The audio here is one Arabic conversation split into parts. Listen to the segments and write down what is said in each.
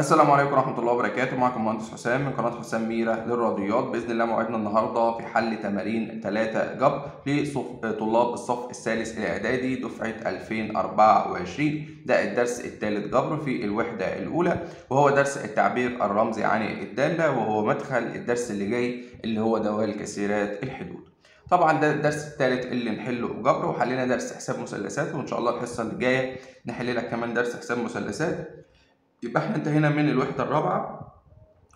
السلام عليكم ورحمة الله وبركاته. معكم مهندس حسام من قناة حسام ميرة للرياضيات. بإذن الله موعدنا النهاردة في حل تمارين 3 جبر لطلاب الصف الثالث الإعدادي دفعة 2024 ده الدرس الثالث جبر في الوحدة الأولى وهو درس التعبير الرمزي عن الدالة وهو مدخل الدرس اللي جاي اللي هو دوال كثيرات الحدود. طبعا ده الدرس الثالث اللي نحله جبر وحلينا درس حساب مثلثات وإن شاء الله الحصة اللي جاية نحل لك كمان درس حساب مثلثات. يبقى إحنا انتهينا من الوحدة الرابعة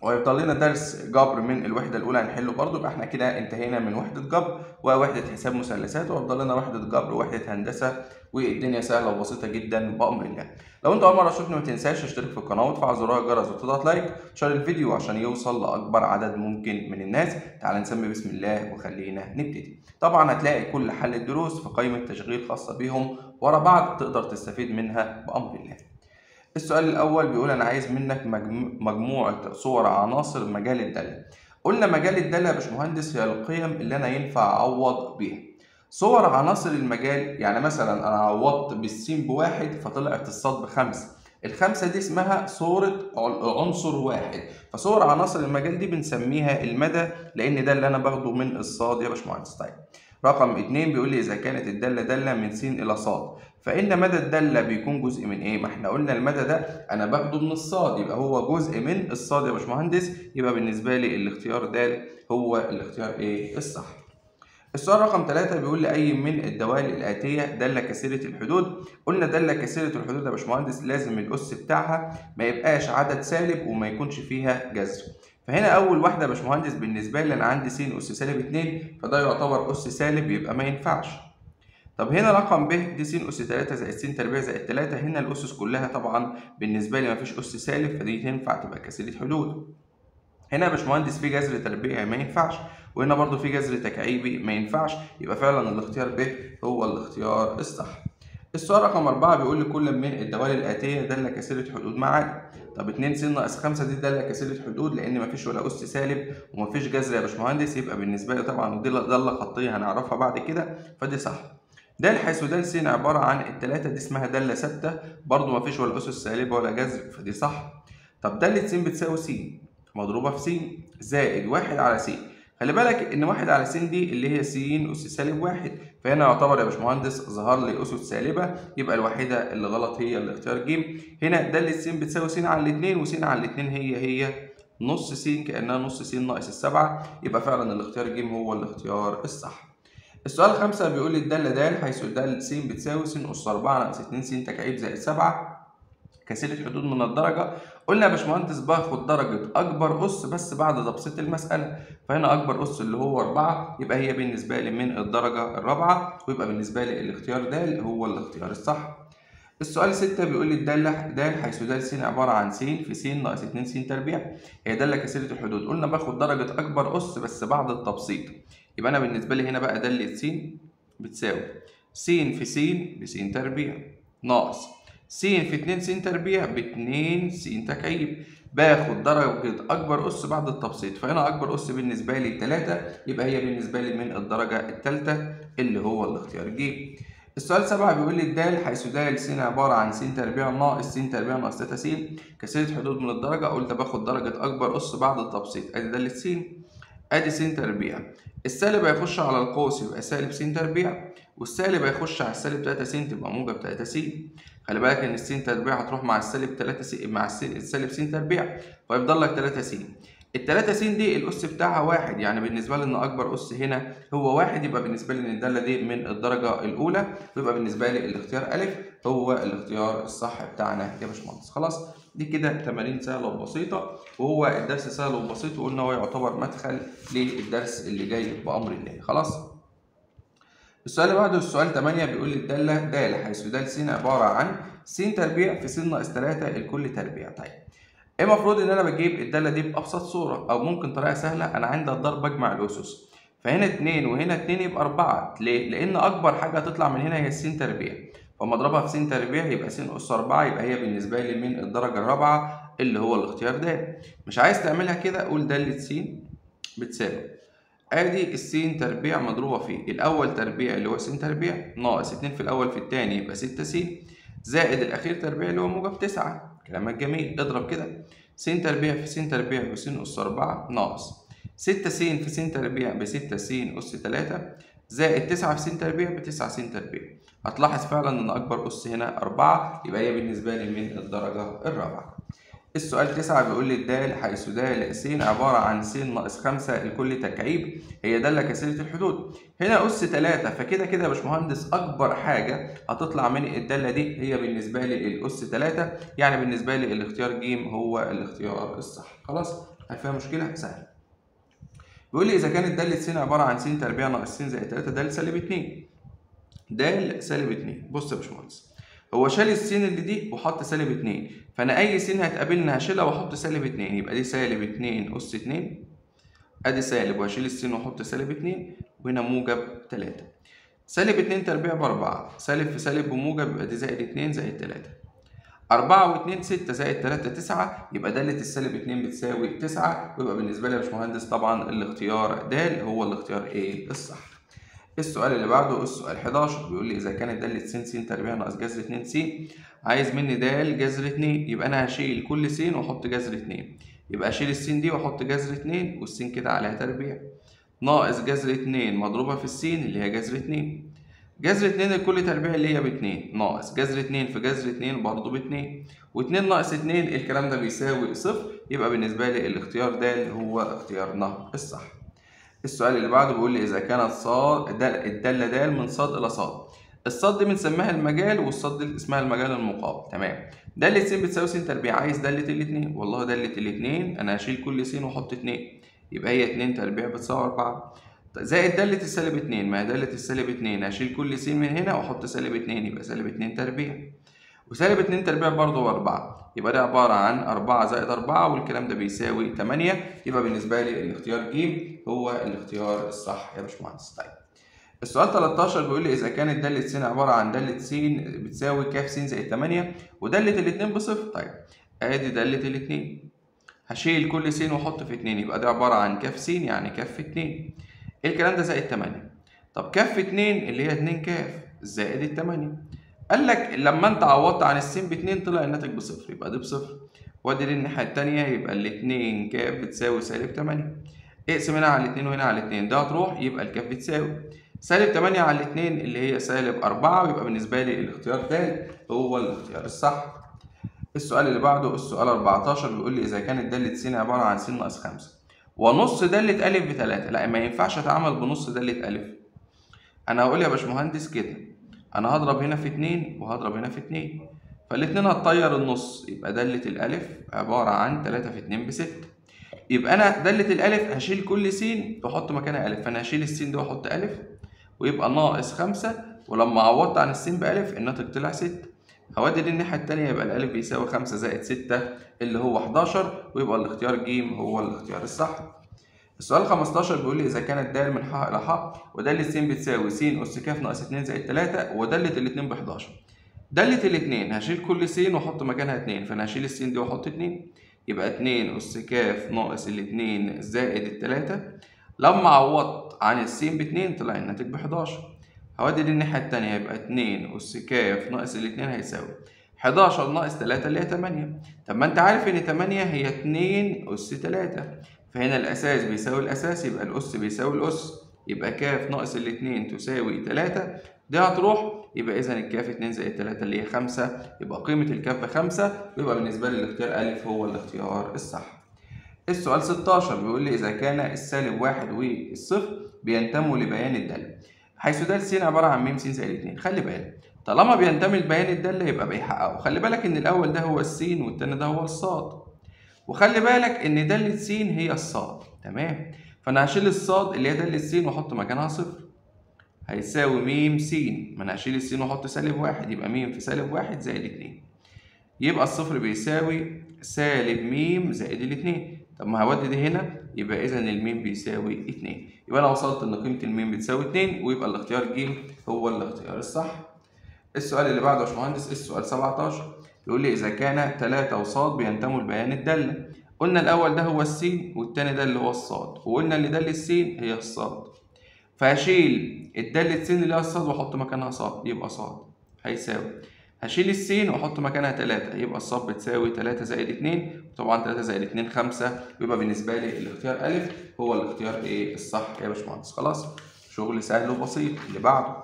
ويفضل لنا درس جبر من الوحدة الأولى هنحله برضه يبقى إحنا كده انتهينا من وحدة جبر ووحدة حساب مثلثات ويفضل لنا وحدة جبر ووحدة هندسة والدنيا سهلة وبسيطة جدا بامر الله لو انت أول مرة تشوفني ما تنساش تشترك في القناة وتفعل زرار الجرس وتضغط like و share الفيديو عشان يوصل لأكبر عدد ممكن من الناس. تعال نسمي بسم الله وخلينا نبتدي. طبعا هتلاقي كل حل الدروس في قائمة تشغيل خاصة بيهم ورا بعض تقدر تستفيد منها بأمر الله. السؤال الأول بيقول أنا عايز منك مجموعة صور عناصر مجال الدالة. قلنا مجال الدالة يا باشمهندس هي القيم اللي أنا ينفع أعوض بيها. صور عناصر المجال يعني مثلا أنا عوضت بالسين بواحد فطلعت الصاد بخمسة. الخمسة دي اسمها صورة عنصر واحد فصور عناصر المجال دي بنسميها المدى لأن ده اللي أنا باخده من الصاد يا باشمهندس طيب رقم اتنين بيقول لي إذا كانت الدالة دالة من س إلى ص فإن مدى الدالة بيكون جزء من إيه؟ ما إحنا قلنا المدى ده أنا باخده من الصاد يبقى هو جزء من الصاد يا باشمهندس يبقى بالنسبة لي الاختيار د هو الاختيار إيه؟ الصح. السؤال رقم ثلاثة بيقول لي أي من الدوال الآتية دالة كثيرة الحدود؟ قلنا دالة كثيرة الحدود يا باشمهندس لازم الأس بتاعها ما يبقاش عدد سالب وما يكونش فيها جذر. فهنا أول واحدة يا باشمهندس بالنسبة لي أنا عندي س أس سالب 2 فده يعتبر أس سالب يبقى ما ينفعش. طب هنا رقم ب دي س أس 3 زائد س تربيع زائد 3 هنا الأسس كلها طبعا بالنسبة لي مفيش أس سالب فدي تنفع تبقى كثيرة حدود. هنا يا باشمهندس في جذر تربيعي ما ينفعش وهنا برضو في جذر تكعيبي ما ينفعش يبقى فعلا الاختيار ب هو الاختيار الصح. السؤال رقم أربعة بيقول لي كل من الدوال الآتية دالة كثيرة حدود ما عدا. طب 2 س ناقص 5 دي دالة كثيرة حدود لأن مفيش ولا أس سالب ومفيش جذر يا باشمهندس يبقى بالنسبة لي طبعا دي دالة خطية هنعرفها بعد كده فدي صح. د حيث د س عبارة عن التلاتة دي اسمها دالة ثابتة برضه مفيش ولا أسس سالبة ولا جذر فدي صح. طب دالة س بتساوي س مضروبة في س زائد واحد على س خلي بالك إن واحد على س دي اللي هي س أس سالب واحد فهنا يعتبر يا باشمهندس ظهر لي أسس سالبة يبقى الوحيدة اللي غلط هي الاختيار ج هنا دالة س بتساوي س على الاتنين وس على الاتنين هي هي نص س كأنها نص س ناقص السبعة يبقى فعلا الاختيار ج هو الاختيار الصح. السؤال خمسة بيقول لي الدالة د حيث الدالة س بتساوي س أس 4 ناقص 2 س تكعيب زائد 7 كثيرة حدود من الدرجة. قلنا يا باشمهندس باخد درجة أكبر أس بس بعد تبسيط المسألة. فهنا أكبر أس اللي هو 4 يبقى هي بالنسبة لي من الدرجة الرابعة ويبقى بالنسبة لي الاختيار د هو الاختيار الصح. السؤال 6 بيقول لي الدالة د حيث د س عبارة عن س في س ناقص 2 س تربيع. هي دالة كثيرة الحدود. قلنا باخد درجة أكبر أس بس بعد التبسيط. يبقى أنا بالنسبة لي هنا بقى دالة س بتساوي س في س بس تربيع ناقص س في 2 س تربيع ب 2 س تكعيب باخد درجة أكبر أس بعد التبسيط فهنا أكبر أس بالنسبة لي 3 يبقى هي بالنسبة لي من الدرجة الثالثة اللي هو الاختيار ج. السؤال 7 بيقول لي الدال حيث د س عبارة عن س تربيع ناقص س تربيع ناقص 3 س كثيرة حدود من الدرجة قلت باخد درجة أكبر أس بعد التبسيط. أدي دالة س أدي س تربيع. السالب هيخش على القوس يبقى سالب س تربيع. والسالب هيخش على السالب 3 س تبقى موجب 3 س خلي بالك إن الس تربيع هتروح مع السالب 3 س مع السالب س تربيع فيفضل لك 3 س ال 3 س دي الأس بتاعها واحد يعني بالنسبة لي إن أكبر أس هنا هو واحد يبقى بالنسبة لي إن الداله دي من الدرجة الأولى ويبقى بالنسبة لي الاختيار أ هو الاختيار الصح بتاعنا يا باشمهندس. خلاص دي كده تمارين سهلة وبسيطة وهو الدرس سهل وبسيط وقلنا هو يعتبر مدخل للدرس اللي جاي بأمر الله. خلاص؟ السؤال اللي بعده السؤال 8 بيقول لي الداله د حيث د س عبارة عن س تربيع في س ناقص 3 الكل تربيع. طيب إيه المفروض إن أنا بجيب الدالة دي بأبسط صورة؟ أو ممكن طريقة سهلة أنا عندي الضرب بجمع الأسس. فهنا 2 وهنا 2 يبقى 4 ليه؟ لأن أكبر حاجة هتطلع من هنا هي س تربيع. فلما أضربها في س تربيع يبقى س اس 4 يبقى هي بالنسبة لي من الدرجة الرابعة اللي هو الاختيار د مش عايز تعملها كده قول دالة س بتساوي. آدي السين تربيع مضروبة في الأول تربيع اللي هو س تربيع ناقص 2 في الأول في الثاني يبقى 6 س زائد الأخير تربيع اللي هو موجب 9 كلامك جميل. اضرب كده. س تربيع في س تربيع بس أس أربعة ناقص. ستة س في س تربيع بستة س أس تلاتة. زائد تسعة في س تربيع بتسعة س تربيع. هتلاحظ فعلا إن أكبر أس هنا أربعة يبقى هي بالنسبة لي من الدرجة الرابعة. السؤال تسعة بيقول لي الدال حيث دال س عبارة عن س ناقص خمسة لكل تكعيب. هي دالة كثيرة الحدود. هنا أس تلاتة فكده كده يا باشمهندس أكبر حاجة هتطلع من الدالة دي هي بالنسبة لي الأس تلاتة. يعني بالنسبة لي الاختيار ج هو الاختيار الصح. خلاص؟ هل فيها مشكلة؟ سهل. بيقول لي إذا كانت دالة س عبارة عن س تربيع ناقص س زائد تلاتة دال سالب اتنين. دال سالب اتنين. بص يا باشمهندس هو شال السين اللي دي وحط سالب اتنين. فأنا أي سين هتقابلنا هشيلها وأحط سالب اتنين. يبقى دي سالب اتنين أس اتنين. أدي سالب وهشيل السين وأحط سالب اتنين. وهنا موجب تلاتة. سالب اتنين تربيع بأربعة. سالب في سالب بموجب يبقى دي زائد اتنين زائد تلاتة. أربعة واتنين ستة زائد تلاتة تسعة. يبقى دالة السالب اتنين بتساوي تسعة. ويبقى بالنسبة لي يا باشمهندس طبعا الاختيار د هو الاختيار إيه الصح. السؤال اللي بعده السؤال 11 بيقول لي إذا كانت دالة س س تربيع ناقص جذر 2 س عايز مني د جذر 2 يبقى أنا هشيل كل س وأحط جذر 2 يبقى أشيل الس دي وأحط جذر 2 والس كده عليها تربيع. ناقص جذر 2 مضروبة في الس اللي هي جذر 2 جذر 2 لكل تربيع اللي هي ب 2 ناقص جذر 2 في جذر 2 برضه ب 2 و2 ناقص 2 الكلام ده بيساوي صفر. يبقى بالنسبة لي الاختيار د هو اختيارنا الصح. السؤال اللي بعده بيقول لي إذا كانت صاد الدالة د من صاد إلى صاد. الصاد دي بنسميها المجال والصاد دي اسمها المجال المقابل. تمام. دالة س بتساوي س تربيع. عايز دالة الاتنين؟ والله دالة الاتنين. أنا هشيل كل س وأحط اتنين. يبقى هي اتنين تربيع بتساوي أربعة. زائد دالة السالب اتنين. ما هي دالة السالب اتنين؟ هشيل كل س من هنا وأحط سالب اتنين. يبقى سالب اتنين تربيع. وسالب اتنين تربيع برضه أربعة. يبقى ده عبارة عن أربعة زائد أربعة والكلام ده بيساوي تمانية. يبقى بالنسبة لي الاختيار ج هو الاختيار الصح يا باشمهندس. طيب السؤال 13 بيقول لي إذا كانت دالة س عبارة عن دالة س بتساوي ك س زائد 8 ودالة الاتنين بصفر. طيب أدي دالة الاتنين. هشيل كل س وأحط في اتنين يبقى ده عبارة عن ك س يعني ك في اتنين الكلام ده زائد 8 طب ك في اتنين اللي هي 2 ك زائد التمانية قال لك لما انت عوضت عن السين باتنين طلع الناتج بصفر يبقى دي بصفر. وادي الناحية التانية يبقى الاتنين ك بتساوي سالب 8 اقسم هنا على الاتنين وهنا على الاتنين ده هتروح يبقى الكاف بتساوي. سالب 8 على الاتنين اللي هي سالب 4 ويبقى بالنسبة لي الاختيار د هو الاختيار الصح. السؤال اللي بعده السؤال 14 بيقول لي إذا كانت دالة س عبارة عن س ناقص 5 ونص دالة أ بتلاتة. لا ما ينفعش أتعامل بنص دالة أ أنا هقول يا باشمهندس كده. أنا هضرب هنا في 2 وهضرب هنا في 2 فالاتنين هتطير النص يبقى دالة الألف عبارة عن 3 في 2 ب 6 يبقى أنا دالة الألف هشيل كل س وأحط مكانها ألف. فأنا هشيل السين دي وأحط ألف ويبقى ناقص خمسة. ولما عوضت عن السين بألف الناتج طلع ستة. هودي دي الناحية التانية يبقى الألف بيساوي خمسة زائد ستة اللي هو 11 ويبقى الاختيار ج هو الاختيار الصح. السؤال 15 بيقول لي إذا كانت د من ح إلى ح ودالة س بتساوي س أس ك ناقص 2 زائد 3 ودالة الاتنين ب 11 دالة الاتنين هشيل كل س وأحط مكانها 2 فأنا هشيل الس دي وأحط 2 يبقى 2 أس ك ناقص الاتنين زائد التلاتة. لما عوضت عن السين باتنين طلع الناتج ب 11 هودي دي الناحية التانية يبقى اتنين أس ك ناقص الاتنين هيساوي 11 ناقص 3 اللي هي 8 طب ما أنت عارف إن 8 هي 2 أس 3 فهنا الأساس بيساوي الأساس يبقى الأس بيساوي الأس يبقى ك ناقص الاتنين تساوي 3 دي هتروح يبقى إذا الكاف 2 زائد 3 اللي هي 5 يبقى قيمة الكاف بخمسة ويبقى بالنسبة لي الاختيار أ هو الاختيار الصح. السؤال 16 بيقول لي إذا كان السالب واحد والصفر بينتموا لبيان الدالة حيث دال س عبارة عن م س زائد 2 خلي بالك طالما بينتمي لبيان الدالة يبقى بيحققه. خلي بالك إن الأول ده هو السين والتاني ده هو الصاد. وخلي بالك إن دالة س هي الصاد تمام؟ فأنا هشيل الصاد اللي هي دالة س وأحط مكانها صفر. هيساوي م س ما أنا هشيل السين وأحط سالب واحد يبقى م في سالب واحد زائد 2 يبقى الصفر بيساوي سالب م زائد الاتنين. طب ما هودي دي هنا يبقى اذا الميم بيساوي 2 يبقى أنا وصلت إن قيمة الميم بتساوي 2 ويبقى الاختيار ج هو الاختيار الصح. السؤال اللي بعده يا باشمهندس السؤال 17 يقول لي إذا كان 3 وصاد بينتموا لبيان الدالة. قلنا الأول ده هو السين والتاني ده اللي هو الصاد وقلنا إن دالة السين هي الصاد. فهشيل الدالة س اللي هي الصاد وأحط مكانها صاد يبقى صاد. هيساوي. هشيل السين وأحط مكانها 3 يبقى الصاد بتساوي 3 زائد 2 طبعا 3 زائد 2 5 يبقى بالنسبة لي الاختيار ا هو الاختيار إيه الصح. يا باشمهندس خلاص. شغل سهل وبسيط. اللي بعده.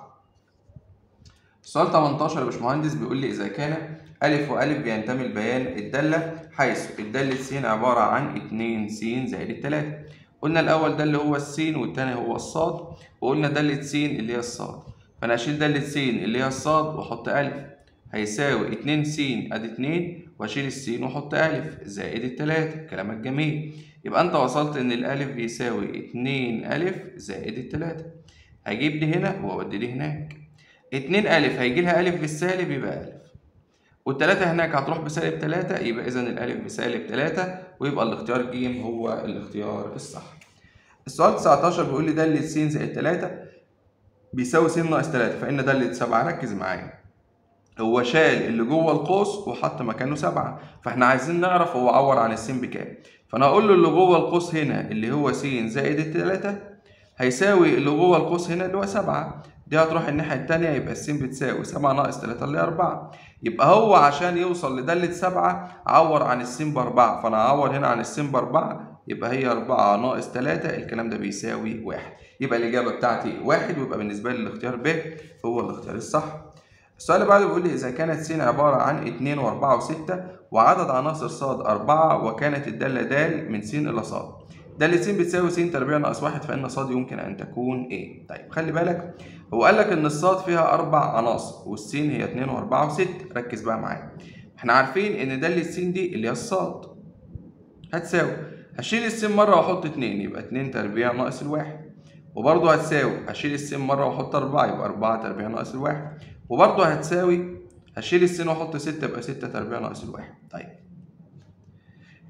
السؤال 18 يا باشمهندس بيقول لي إذا كان أ وأ بينتمي لبيان الدالة حيث الدالة س عبارة عن 2 س زائد 3 قلنا الأول ده اللي هو السين والتاني هو الصاد وقلنا دالة س اللي هي الصاد. فأنا هشيل دالة س اللي هي الصاد وأحط أ هيساوي 2 س أدي 2 واشيل السين وأحط ا زائد التلاتة. كلامك جميل يبقى أنت وصلت إن الألف بيساوي 2 ا زائد التلاتة. هجيب دي هنا وأودي دي هناك. 2 ا هيجي لها ا بالسالب يبقى ا والتلاتة هناك هتروح بسالب تلاتة يبقى اذا الألف بسالب تلاتة ويبقى الاختيار ج هو الاختيار الصح. السؤال 19 بيقول لي دالة س زائد تلاتة بيساوي س ناقص تلاتة فإن دالة سبعة ركز معايا. هو شال اللي جوه القوس وحط مكانه سبعة فإحنا عايزين نعرف هو عور عن السين بكام. فأنا هقول له اللي جوه القوس هنا اللي هو س زائد التلاتة هيساوي اللي جوه القوس هنا اللي هو سبعة. دي هتروح الناحية التانية يبقى السين بتساوي سبعة ناقص تلاتة اللي هي أربعة. يبقى هو عشان يوصل لدالة سبعة عور عن السين بأربعة. فأنا هعور هنا عن السين بأربعة يبقى هي أربعة ناقص تلاتة الكلام ده بيساوي واحد. يبقى الإجابة بتاعتي واحد ويبقى بالنسبة لي الاختيار ب هو الاختيار الصح. السؤال اللي بعده بيقول لي إذا كانت س عبارة عن 2 و4 و6 وعدد عناصر ص 4 وكانت الدالة د من س إلى ص دالة س بتساوي س تربيع ناقص 1 فإن ص يمكن أن تكون إيه؟ طيب خلي بالك هو قال لك إن الصاد فيها أربع عناصر والسين هي 2 و4 و6 ركز بقى معايا. إحنا عارفين إن دالة س دي اللي هي الصاد. هتساوي. هشيل السين مرة وأحط 2 يبقى 2 تربيع ناقص الواحد. وبرضه هتساوي. هشيل السين مرة وأحط 4 يبقى 4 تربيع ناقص الواحد. وبرضه هتساوي. هشيل السين وأحط 6 يبقى 6 تربيع ناقص الواحد. طيب.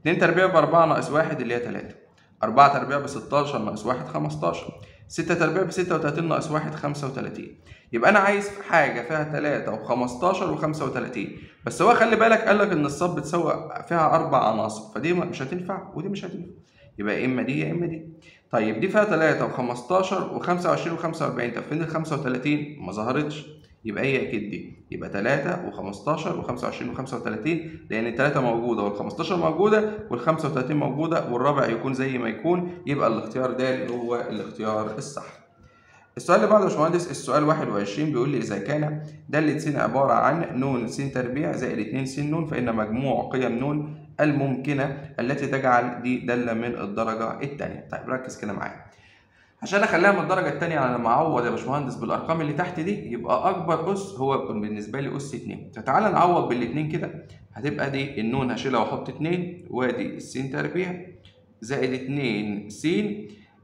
2 تربيع ب 4 ناقص 1 اللي هي 3 4 تربيع ب 16 ناقص 1 15 6 تربيع ب 36 ناقص 1 35 يبقى أنا عايز حاجة فيها 3 و15 و35 بس هو خلي بالك قال لك إن الصاد بتساوي فيها أربع عناصر فدي مش هتنفع ودي مش هتنفع. يبقى يا إما دي يا إما دي. طيب دي فيها 3 و15 و25 و45 طب فين ال 35 ما ظهرتش. يبقى هي أكيد دي. يبقى 3 و15 و25 و35 لأن الثلاثه موجودة وال15 موجودة وال35 موجودة والرابع يكون زي ما يكون يبقى الاختيار ده هو الاختيار الصح. السؤال اللي بعده يا باشمهندس السؤال 21 بيقول لي إذا كان داله س عبارة عن ن س تربيع زائد 2 س ن فإن مجموع قيم ن الممكنة التي تجعل دي دالة من الدرجة الثانية طيب ركز كده معايا. عشان أخليها من الدرجة الثانية على لما أعوض يا باشمهندس بالأرقام اللي تحت دي يبقى أكبر أس هو بالنسبة لي أس 2 فتعالى نعوض بالاثنين كده. هتبقى دي النون هشيلها وأحط 2 وأدي السين تربيع زائد 2 س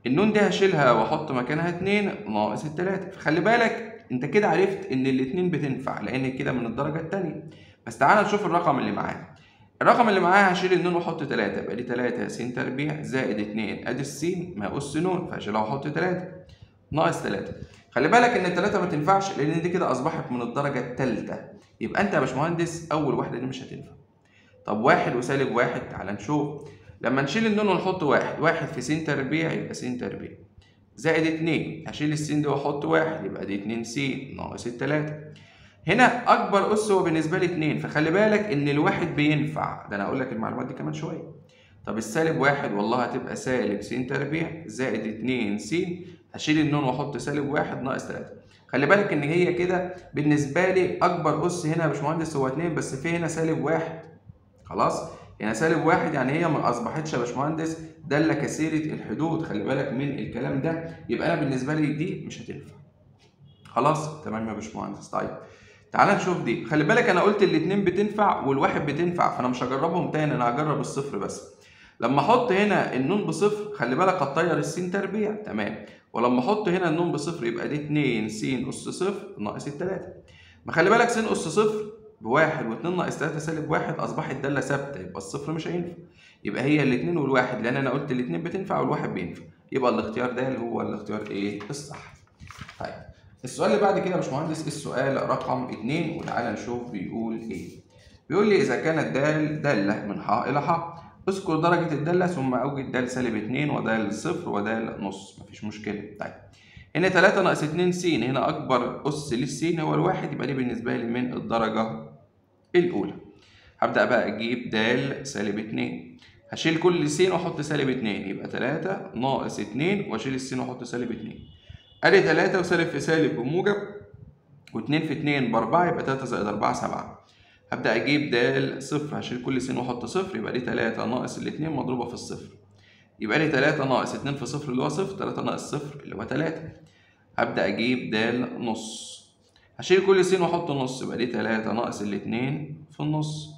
النون دي هشيلها وأحط مكانها 2 ناقص التلاتة. فخلي بالك أنت كده عرفت إن الاثنين بتنفع لأن كده من الدرجة الثانية بس تعالى نشوف الرقم اللي معانا. الرقم اللي معايا هشيل النون واحط 3 يبقى دي 3 س تربيع زائد 2 ادي السين ما اس ن فهشيلها واحط 3 ناقص 3 خلي بالك إن الثلاثه ما تنفعش لأن دي كده أصبحت من الدرجة الثالثه يبقى أنت يا باشمهندس أول واحدة دي مش هتنفع. طب واحد وسالب واحد تعالى نشوف. لما نشيل النون ونحط واحد واحد في س تربيع يبقى س تربيع. زائد 2 هشيل السين دي وأحط واحد يبقى دي 2 س ناقص التلاتة. هنا أكبر أس هو بالنسبة لي 2 فخلي بالك إن الواحد بينفع. ده أنا هقول لك المعلومات دي كمان شوية. طب السالب واحد والله هتبقى سالب س تربيع زائد 2 س. هشيل النون وأحط سالب واحد ناقص 3 خلي بالك إن هي كده بالنسبة لي أكبر أس هنا يا باشمهندس هو 2 بس في هنا سالب واحد. خلاص؟ هنا سالب واحد يعني هي ما أصبحتش يا باشمهندس دالة كثيرة الحدود. خلي بالك من الكلام ده. يبقى أنا بالنسبة لي دي مش هتنفع. خلاص؟ تمام يا باشمهندس. طيب تعال نشوف دي. خلي بالك أنا قلت الاثنين بتنفع والواحد بتنفع فأنا مش هجربهم تاني أنا هجرب الصفر بس. لما أحط هنا النون بصفر خلي بالك هتطير السين تربيع. تمام. ولما أحط هنا النون بصفر يبقى دي 2 س اس صفر ناقص التلاتة. ما خلي بالك س اس صفر بواحد واتنين ناقص تلاتة سالب واحد أصبحت دالة ثابتة يبقى الصفر مش هينفع. يبقى هي الاثنين والواحد لأن أنا قلت الاثنين بتنفع والواحد بينفع. يبقى الاختيار ده اللي هو الاختيار إيه؟ الصح. طيب. السؤال اللي بعد كده باشمهندس السؤال رقم اتنين وتعالى نشوف بيقول إيه. بيقول لي إذا كانت دال دالة من ح إلى ح اذكر درجة الدالة ثم أوجد دال سالب 2 ودال صفر ودال نص. مفيش مشكلة. طيب هنا 3 ناقص 2 س هنا أكبر أس للسين هو الواحد يبقى دي بالنسبة لي من الدرجة الأولى. هبدأ بقى أجيب د سالب 2 هشيل كل س وأحط سالب 2 يبقى 3 ناقص 2 وأشيل الس وأحط سالب 2 ادي 3 وسالب في سالب بموجب و2 في 2 ب 4 يبقى 3 زائد 4 7 هبدأ أجيب د صفر هشيل كل س وأحط صفر يبقى دي 3 ناقص الاتنين مضروبة في الصفر. يبقى لي 3 ناقص 2 في صفر اللي هو صفر 3 ناقص صفر اللي هو 3 هبدأ أجيب د نص. هشيل كل س وأحط نص يبقى دي 3 ناقص الاتنين في النص.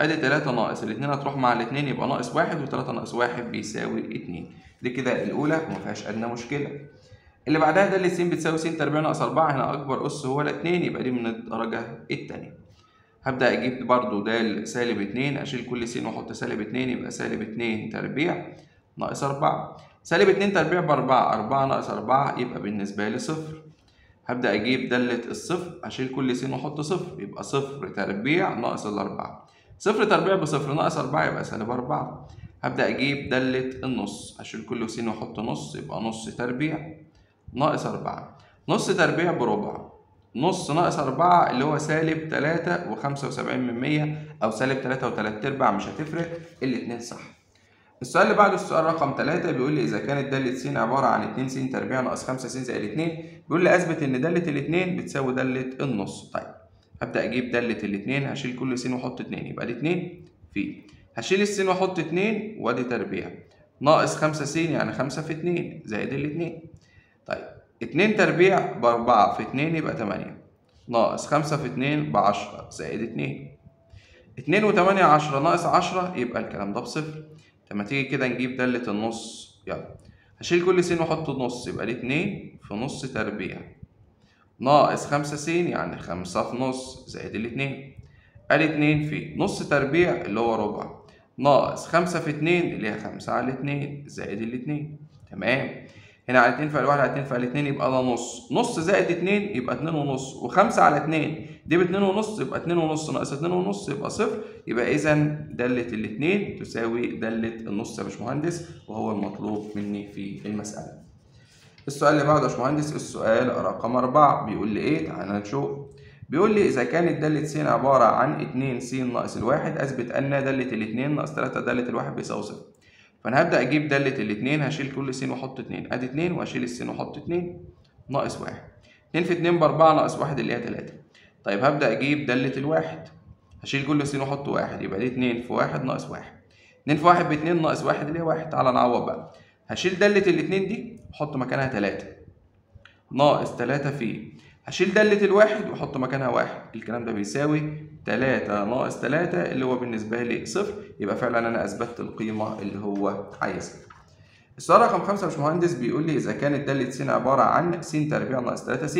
أدي 3 ناقص الاتنين هتروح مع الاتنين يبقى ناقص 1 و3 ناقص 1 بيساوي 2 دي كده الأولى وما فيهاش أدنى مشكلة. اللي بعدها ده س بتساوي س تربيع ناقص أربعة هنا أكبر أس هو الاتنين يبقى دي من الدرجة التانية. هبدأ أجيب برضو د سالب اتنين أشيل كل س وأحط سالب اتنين يبقى سالب اتنين تربيع ناقص أربعة. سالب اتنين تربيع بأربعة أربعة ناقص أربعة يبقى بالنسبة لي صفر. هبدأ أجيب دالة الصفر أشيل كل س وأحط صفر يبقى صفر تربيع ناقص الأربعة. صفر تربيع بصفر ناقص أربعة يبقى سالب أربعة. هبدأ أجيب دالة النص أشيل كل س وأحط نص يبقى نص تربيع. ناقص أربعة. نص تربيع بربع. نص ناقص أربعة اللي هو سالب تلاتة وخمسة وسبعين من مية أو سالب تلاتة وتلات أرباع مش هتفرق الاتنين صح. السؤال اللي بعده السؤال رقم 3 بيقول لي إذا كانت دالة س عبارة عن 2 س تربيع ناقص 5 س زائد 2 بيقول لي أثبت إن دالة الاتنين بتساوي دالة النص. طيب هبدأ أجيب دالة الاتنين هشيل كل س وأحط 2 يبقى دي 2 في. هشيل الس وأحط 2 وأدي تربيع. ناقص 5 س يعني 5 في 2 زائد الاتنين. طيب 2 تربيع ب 4 في 2 يبقى 8 ناقص 5 في 2 ب 10 زائد 2 2 و8 10 ناقص 10 يبقى الكلام ده بصفر. لما تيجي كده نجيب دالة النص. يلا. هشيل كل س واحط نص يبقى دي اتنين في نص تربيع. ناقص خمسة س يعني خمسة في نص زائد الاتنين ادي اتنين في نص تربيع اللي هو ربع. ناقص خمسة في اتنين اللي هي خمسة على اتنين زائد الاتنين تمام. هنا على اتنين فعل واحد على اتنين فعل اتنين يبقى ده نص نص زائد اتنين يبقى اتنين ونص وخمسة على اتنين دي باتنين ونص يبقى اتنين ونص ناقص اتنين ونص يبقى صفر يبقى إذا دالة الاتنين تساوي دالة النص يا باشمهندس وهو المطلوب مني في المسألة. السؤال اللي بعده يا باشمهندس السؤال رقم أربعة بيقول لي إيه؟ تعالى نشوف. بيقول لي إذا كانت دالة س عبارة عن اتنين س ناقص الواحد أثبت أن دالة الاتنين ناقص تلاتة دالة الواحد بيساوي صفر. فأنا هبدأ أجيب دالة الاتنين هشيل كل س وأحط اتنين. أدي اتنين وأشيل الس وأحط اتنين. ناقص واحد. اتنين في اتنين بأربعة ناقص واحد اللي هي تلاتة. طيب هبدأ أجيب دالة الواحد. هشيل كل س وأحط واحد يبقى دي اتنين في واحد ناقص واحد. اتنين في واحد باتنين ناقص واحد اللي هي واحد. تعالى نعوض بقى. هشيل دالة الاتنين دي أحط مكانها تلاتة. ناقص تلاتة في هشيل دالة الواحد وأحط مكانها واحد. الكلام ده بيساوي تلاتة ناقص تلاتة اللي هو بالنسبة لي صفر. يبقى فعلا أنا أثبتت القيمة اللي هو عايزها. السؤال رقم خمسة يا باشمهندس بيقول لي إذا كانت دالة س عبارة عن س تربيع ناقص تلاتة س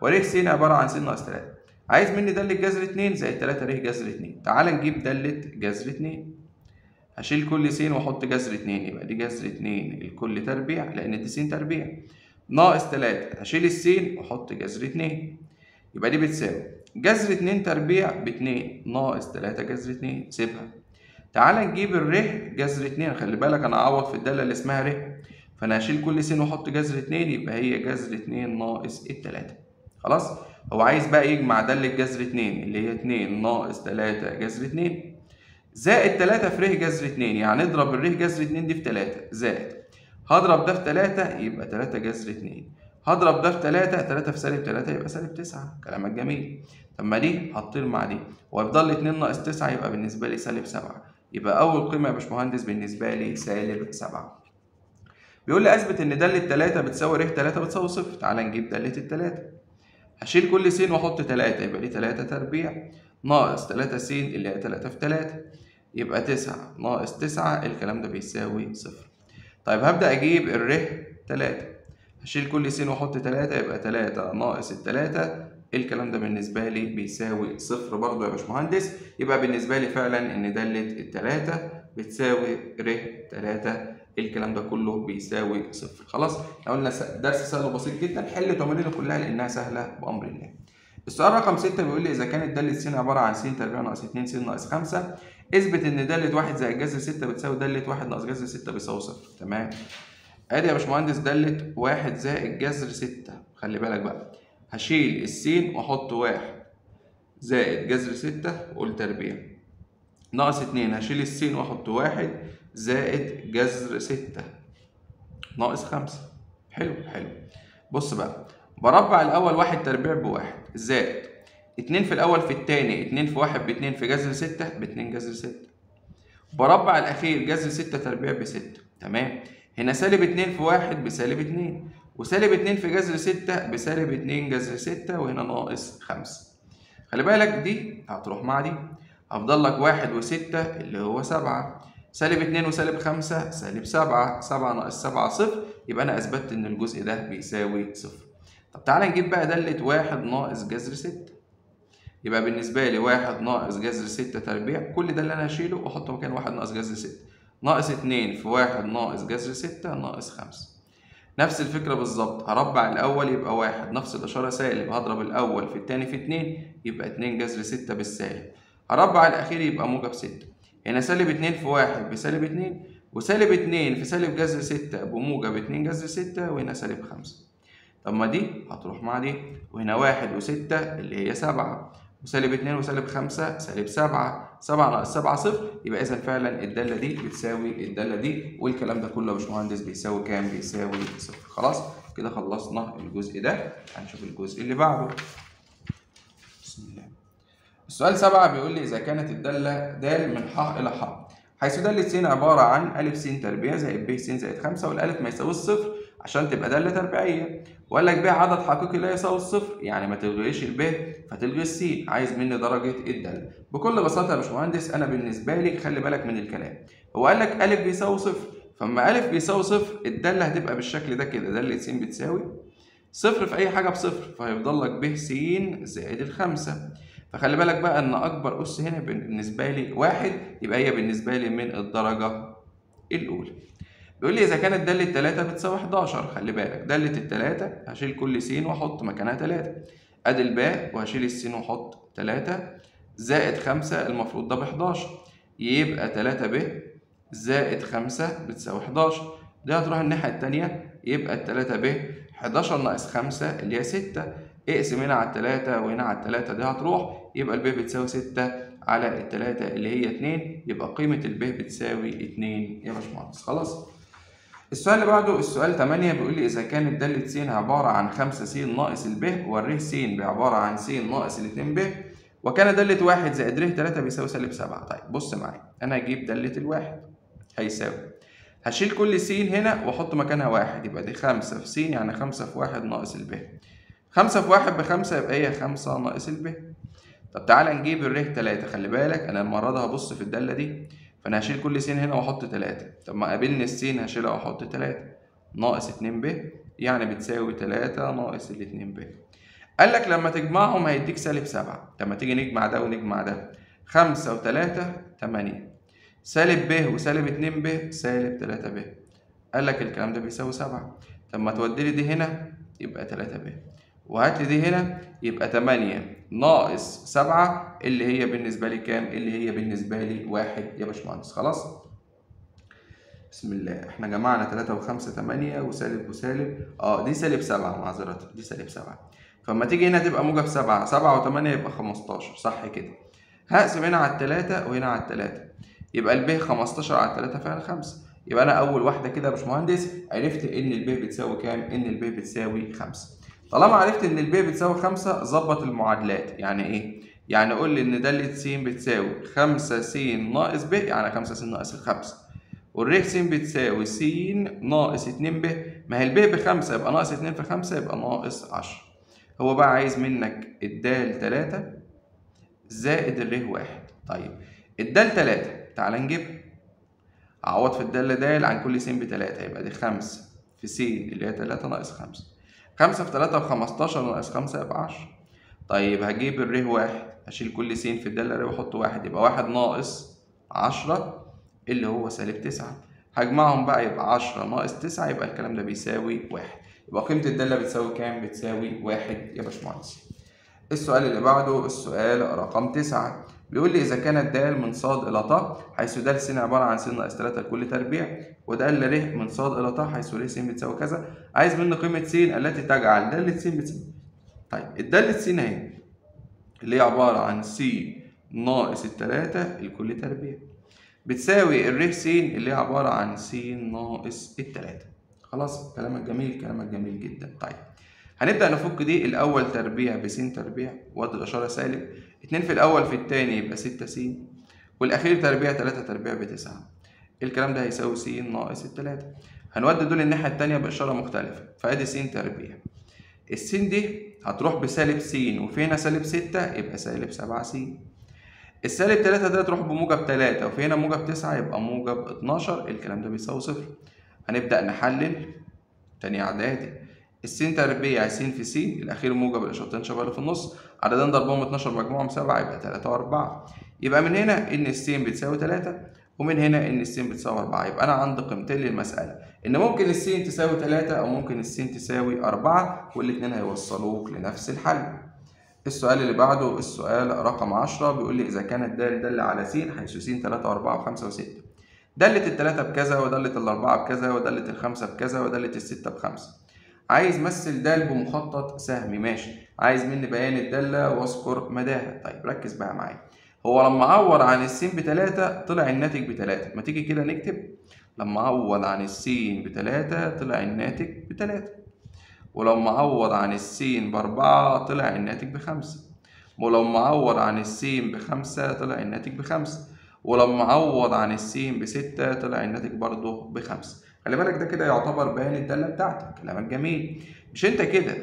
ور س عبارة عن س ناقص تلاتة. عايز مني دالة جذر اتنين زائد تلاتة ر جذر اتنين. تعال نجيب دالة جذر اتنين. هشيل كل س وأحط جذر اتنين. يبقى دي جذر اتنين. الكل تربيع لأن دي س تربيع. ناقص تلاتة. هشيل السين وأحط جذر اتنين. يبقى دي بتساوي. جذر اتنين تربيع باتنين. ناقص تلاتة جذر اتنين. سيبها. تعال نجيب الر جذر اتنين. خلي بالك أنا أعوض في الدالة اللي اسمها ر فأنا هشيل كل س وأحط جذر اتنين. يبقى هي جذر اتنين ناقص التلاتة. خلاص؟ هو عايز بقى يجمع دالة جذر اتنين. اللي هي اتنين ناقص تلاتة جذر اتنين. زائد تلاتة في ر جذر اتنين. يعني اضرب الر جذر اتنين دي في تلاتة. زائد هضرب ده في تلاتة يبقى تلاتة جذر اتنين. هضرب ده في تلاتة تلاتة في سالب تلاتة يبقى سالب تسعة. كلامك جميل. طب ما دي هتطير مع دي. ويفضل لي اتنين ناقص تسعة يبقى بالنسبة لي سالب سبعة. يبقى أول قيمة يا باشمهندس بالنسبة لي سالب سبعة. بيقول لي أثبت إن دالة تلاتة بتساوي ر تلاتة بتساوي صفر. تعالى نجيب دالة التلاتة. هشيل كل س وأحط تلاتة يبقى دي تلاتة تربيع. ناقص تلاتة س اللي هي تلاتة في تلاتة يبقى تسعة. ناقص تسعة الكلام ده بيساوي صفر. طيب هبدأ أجيب الر تلاتة. هشيل كل س وأحط تلاتة يبقى تلاتة ناقص التلاتة. الكلام ده بالنسبة لي بيساوي صفر برضو يا باشمهندس. يبقى بالنسبة لي فعلا إن دالة التلاتة بتساوي ر تلاتة. الكلام ده كله بيساوي صفر. خلاص إحنا قلنا درس سهل وبسيط جدا. حل تمارينه كلها لأنها سهلة بأمر الله. السؤال رقم 6 بيقول لي إذا كانت داله س عبارة عن س تربيع ناقص 2 س ناقص 5 اثبت ان دالة 1 زائد جذر 6 بتساوي دالة 1 ناقص جذر 6 بيساوي صفر. تمام؟ ادي يا باشمهندس دالة 1 زائد جذر 6 خلي بالك بقى. هشيل السين واحط 1 زائد جذر ستة وقول تربيع. ناقص اتنين. هشيل السين واحط واحد زائد جذر ستة. ناقص خمسة. حلو حلو. بص بقى. بربع الأول واحد تربيع بواحد زائد اتنين في الأول في التاني اتنين في واحد باتنين في جذر ستة باتنين جذر ستة. بربع الأخير جذر ستة تربيع بستة تمام؟ هنا سالب اتنين في واحد بسالب اتنين وسالب اتنين في جذر ستة بسالب اتنين جذر ستة وهنا ناقص خمسة. خلي بالك دي هتروح مع دي. هفضل لك واحد وستة اللي هو سبعة. سالب اتنين وسالب خمسة سالب سبعة سبعة ناقص سبعة صفر يبقى أنا أثبتت إن الجزء ده بيساوي صفر. طب تعالى نجيب بقى دالة واحد ناقص جذر ستة. يبقى بالنسبة لي واحد ناقص جذر ستة تربيع كل ده اللي أنا هشيله وأحطه مكان واحد ناقص جذر ستة. ناقص اتنين في واحد ناقص جذر ستة ناقص خمسة. نفس الفكرة بالظبط هربع الأول يبقى واحد نفس الإشارة سالب هضرب الأول في التاني في اتنين يبقى اتنين جذر ستة بالسالب. هربع الأخير يبقى موجب ستة. هنا سالب اتنين في واحد بسالب اتنين وسالب اتنين في سالب جذر ستة بموجب اتنين جذر ستة وهنا سالب خمسة. طب ما دي هتروح مع دي وهنا واحد وستة اللي هي سبعة. وسالب اتنين وسالب خمسة سالب سبعة سبعة ناقص سبعة صفر. يبقى إذا فعلا الدالة دي بتساوي الدالة دي والكلام ده كله يا باشمهندس بيساوي كام؟ بيساوي صفر. خلاص كده خلصنا الجزء ده. هنشوف الجزء اللي بعده. بسم الله. السؤال سبعة بيقول لي إذا كانت الدالة د من ح إلى ح. حيث دالة س عبارة عن أ س تربيع زائد ب س زائد خمسة والألف ما يساويش صفر عشان تبقى دالة تربيعية. وقال لك ب عدد حقيقي لا يساوي الصفر يعني ما تلغيش الب فتلغي الس عايز مني درجة الدالة. بكل بساطة يا باشمهندس أنا بالنسبة لي خلي بالك من الكلام. هو قال لك أ بيساوي صفر. فلما أ بيساوي صفر الدالة هتبقى بالشكل ده كده دالة س بتساوي صفر في أي حاجة بصفر. فهيفضل لك ب س زائد الخمسة. فخلي بالك بقى إن أكبر أس هنا بالنسبة لي واحد يبقى هي بالنسبة لي من الدرجة الأولى. بيقول لي إذا كانت دالة 3 بتساوي 11 خلي بالك. دالة التلاتة هشيل كل س وأحط مكانها 3 أدي الباء وهشيل السين وأحط 3 زائد 5 المفروض ده ب 11 يبقى 3 ب زائد 5 بتساوي 11 دي هتروح الناحية التانية يبقى ال 3 ب 11 ناقص 5 اللي هي 6 اقسم هنا على التلاتة وهنا على التلاتة دي هتروح. يبقى الب بتساوي ستة على التلاتة اللي هي اتنين. يبقى قيمة الب بتساوي اتنين. يا باشمهندس خلاص؟ السؤال اللي بعده السؤال 8 بيقول لي إذا كانت دالة س عبارة عن 5 س ناقص الب والر س بعبارة عن س ناقص الاتنين ب. وكان دالة واحد زائد ر 3 بيساوي سالب 7 طيب بص معايا أنا هجيب دالة الواحد هيساوي. هشيل كل س هنا وأحط مكانها واحد يبقى دي 5 في س يعني 5 في واحد ناقص الب خمسة في واحد بخمسة يبقى هي خمسة ناقص الب طب تعالى نجيب الر تلاتة خلي بالك أنا المرة دي هبص في الدالة دي. فأنا هشيل كل س هنا وأحط تلاتة. طب ما قابلني السين هشيلها وأحط تلاتة. ناقص اتنين ب يعني بتساوي تلاتة ناقص الاتنين ب. قال لك لما تجمعهم هيديك سالب سبعة. طب ما تيجي نجمع ده ونجمع ده. خمسة وتلاتة تمانية. سالب ب وسالب اتنين ب سالب تلاتة ب. قال لك الكلام ده بيساوي سبعة. طب ما توديلي دي هنا يبقى تلاتة ب. وهات لي دي هنا يبقى 8 ناقص 7 اللي هي بالنسبة لي كام؟ اللي هي بالنسبة لي واحد. يا باشمهندس خلاص؟ بسم الله. إحنا جمعنا 3 و5 8 وسالب وسالب. آه دي سالب 7 معذرة دي سالب 7 فلما تيجي هنا تبقى موجب 7 7 و8 يبقى 15 صح كده. هقسم هنا على التلاتة وهنا على التلاتة. يبقى الب 15 على التلاتة فعلا 5 يبقى أنا أول واحدة كده يا باشمهندس عرفت إن الب بتساوي كام؟ إن الب بتساوي 5 طالما عرفت إن الب بتساوي خمسة ظبط المعادلات. يعني إيه؟ يعني قول لي إن دالة س بتساوي خمسة س ناقص ب يعني خمسة س ناقص الخمسة. والر س بتساوي س ناقص اتنين ب ما هي الب بخمسة يبقى ناقص اتنين في خمسة يبقى ناقص عشرة. هو بقى عايز منك الدال تلاتة زائد الر واحد. طيب الدال تلاتة تعال نجيب أعوض في الدالة دال عن كل س بتلاتة يبقى دي خمسة. في س اللي هي تلاتة ناقص خمسة. خمسة في تلاتة بخمستاشر ناقص خمسة يبقى عشرة. طيب هجيب الر واحد هشيل كل س في الدالة ر واحط واحد يبقى واحد ناقص عشرة اللي هو سالب تسعة. هجمعهم بقى يبقى عشرة ناقص تسعة يبقى الكلام ده بيساوي واحد. يبقى قيمة الدالة بتساوي كام؟ بتساوي واحد يا باشمهندس. السؤال اللي بعده السؤال رقم تسعة. بيقول لي إذا كانت د من ص إلى ط حيث د س عبارة عن س ناقص 3 لكل تربيع وده ر من ص إلى ط حيث ر س بتساوي كذا. عايز مني قيمة س التي تجعل د س بتساوي طيب الدالة س أهي اللي هي عبارة عن س ناقص التلاتة الكل تربيع بتساوي الر س اللي هي عبارة عن س ناقص التلاتة. خلاص كلامك جميل كلامك جميل جدا. طيب هنبدأ نفك دي الأول تربيع بس تربيع وادي الإشارة سالب اتنين في الأول في التاني يبقى ستة س والأخير تربيع تلاتة تربيع بتسعة. الكلام ده هيساوي س ناقص التلاتة. هنودي دول الناحية التانية بإشارة مختلفة فأدي س تربيع. السين دي هتروح بسالب س وفي هنا سالب ستة يبقى سالب سبعة س السالب تلاتة ده تروح بموجب تلاتة وفي هنا موجب تسعة يبقى موجب اتناشر الكلام ده بيساوي صفر. هنبدأ نحلل تاني إعدادي. السين تربيع س في س الأخير موجب الإشارتين شغالة في النص. عددين ضربهم 12 مجموعهم 7 يبقى 3 و4 يبقى من هنا إن السين بتساوي 3 ومن هنا إن السين بتساوي 4 يبقى أنا عندي قيمتين للمسألة. إن ممكن السين تساوي 3 أو ممكن السين تساوي 4 والاتنين هيوصلوك لنفس الحل السؤال اللي بعده السؤال رقم 10 بيقول لي إذا كانت د دالة على س حيث س 3 و4 و5 و6 دالة التلاتة بكذا ودالة الأربعة بكذا ودالة الخمسة بكذا ودالة الستة بخمسة. عايز مثل د بمخطط سهمي ماشي. عايز مني بيان الدالة واذكر مداها. طيب ركز بقى معايا. هو لما عوض عن السين بتلاتة طلع الناتج بتلاتة. ما تيجي كده نكتب؟ لما عوض عن السين بتلاتة طلع الناتج بتلاتة. ولما عوض عن السين بأربعة طلع الناتج بخمسة. ولما عوض عن السين بخمسة طلع الناتج بخمسة. ولما عوض عن السين بستة طلع الناتج برضه بخمسة. خلي بالك ده كده يعتبر بيان الدالة بتاعتك كلامك جميل. مش انت كده؟